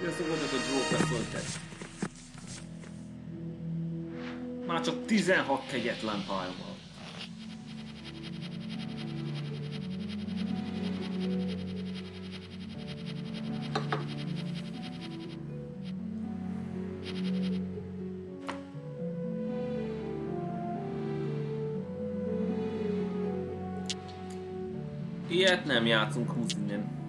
Sziasztok, voltak a Joker Szoltek. Már csak 16 kegyetlen pályam van. Ilyet nem játszunk húzinen. Hát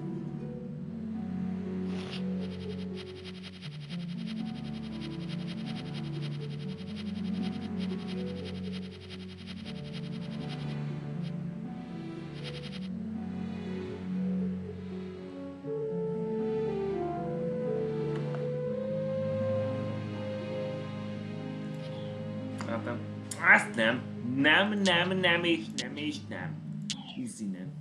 Azt nem. Nem, nem, nem és nem és nem. Easy nem.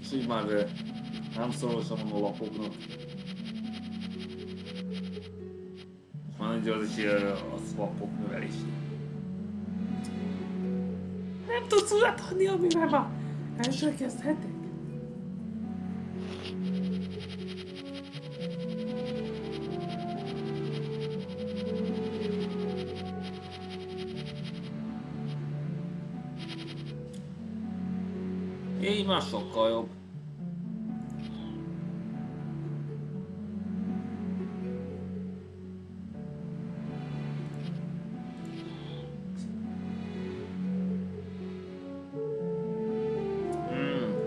És így már nem szorosan van a lapoknak. Már nincs az is a swapok növelési. Nem tudsz olyat adni, amire már első már sokkal jobb. Hmm.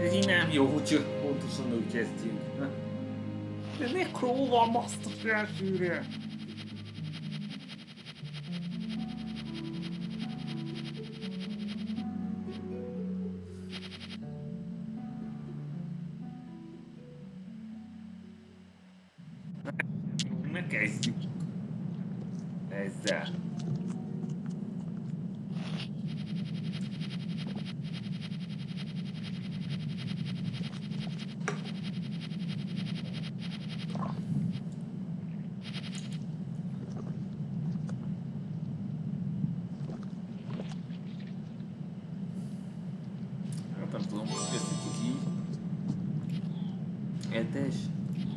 Ez így nem jó, hogy pontosan úgy kezdjünk. De Necro van, basztos elsőre. Ne Ezzel. Hát nem tudom, hogy kezdjük így. Hetes,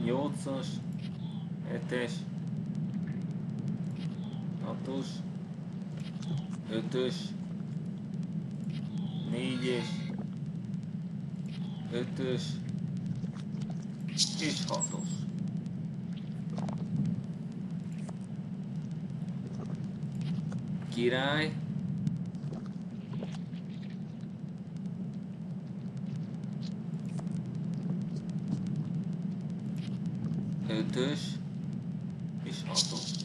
nyolcas, hetes, hatos, ötös, négyes, ötös és hatos. Király. Ötös és hatos.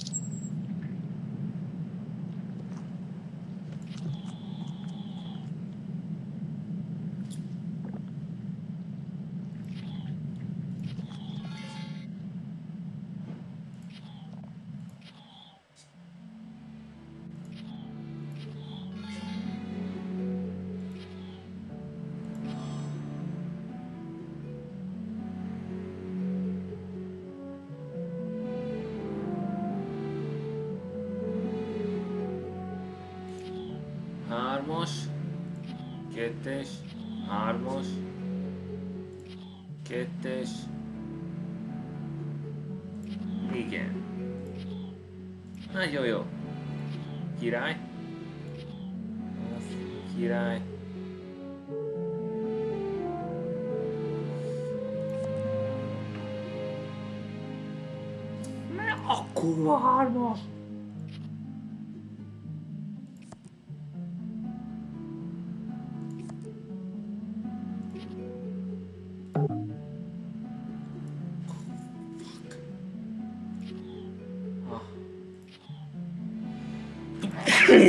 Hármas, kettes, hármas, kettes, igen. Nagyon jó. Király. Király. Ne akkor hármas.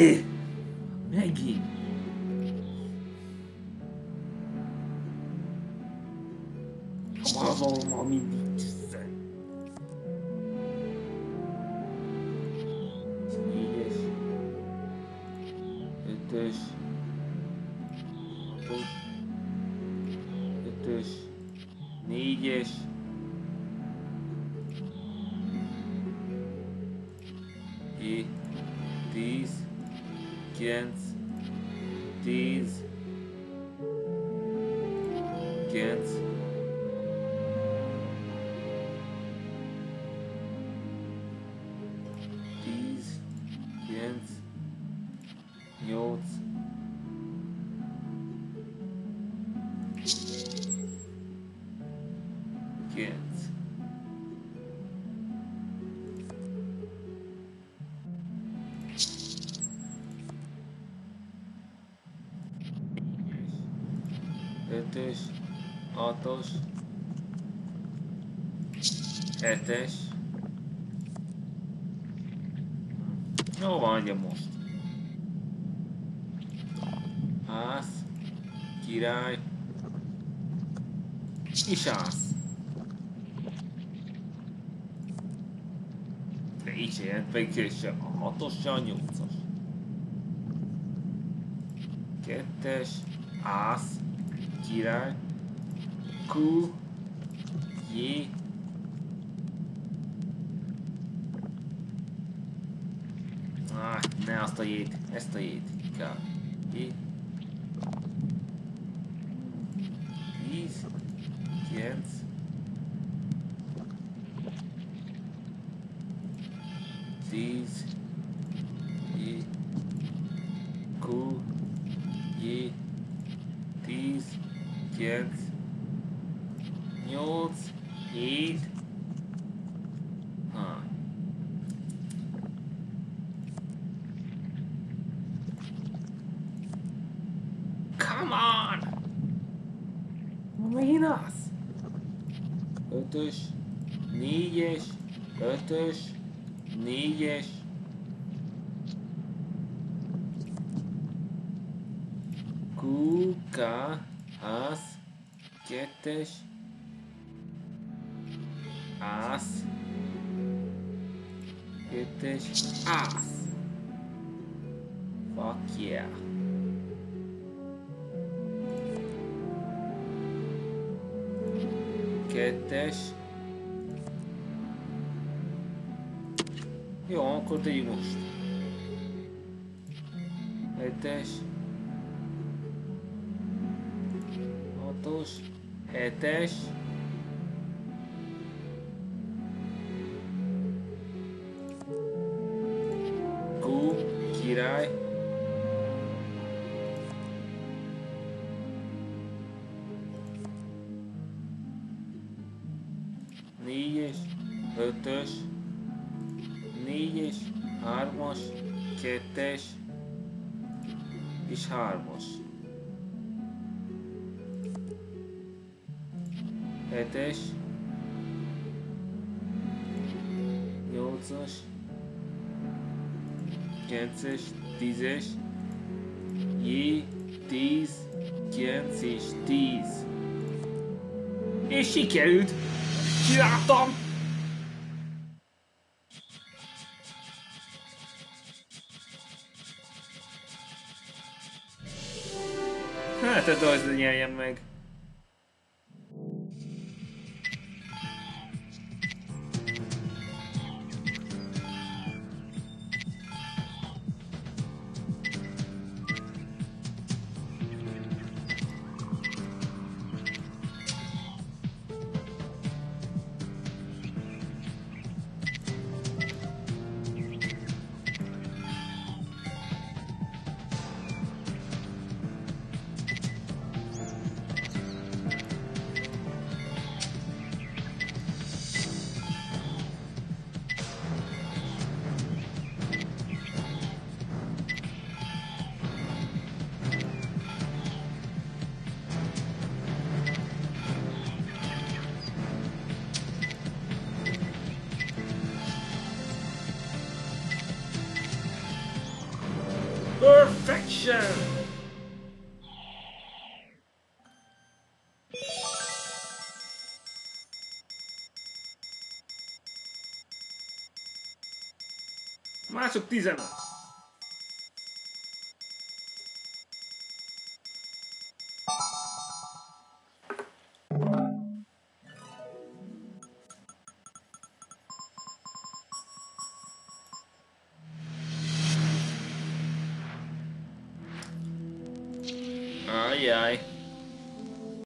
Hey! Maggie. Ama olmam iyidir. İyidir. Ötür. Hét. Tíz. Kilenc. 10 9 10 9 8 9 ötös, hatos, hetes. Jó van, adja most. Ász, király, és ász. De így se jelent pedig se a hatos, se a nyolcas. Kettes, ász, király, Q, J, Ah, ne azt a jét, ezt a jét kell. J, 8, 7, ötös, Come on! Minas? Kuka, az, kettes, ász, kettes, ász. Fuck yeah. Kettes. Jó, akkor tegyük most. Hetes. hatos, hetes, Q, 4-es, 5-ös, 4-es, 3-as, 2-es és 3-as. 7-es, 8-as, J, 10, 9 és 10. És sikerült! Csináltam! Hát, a az meg. Perfection! Mások 15.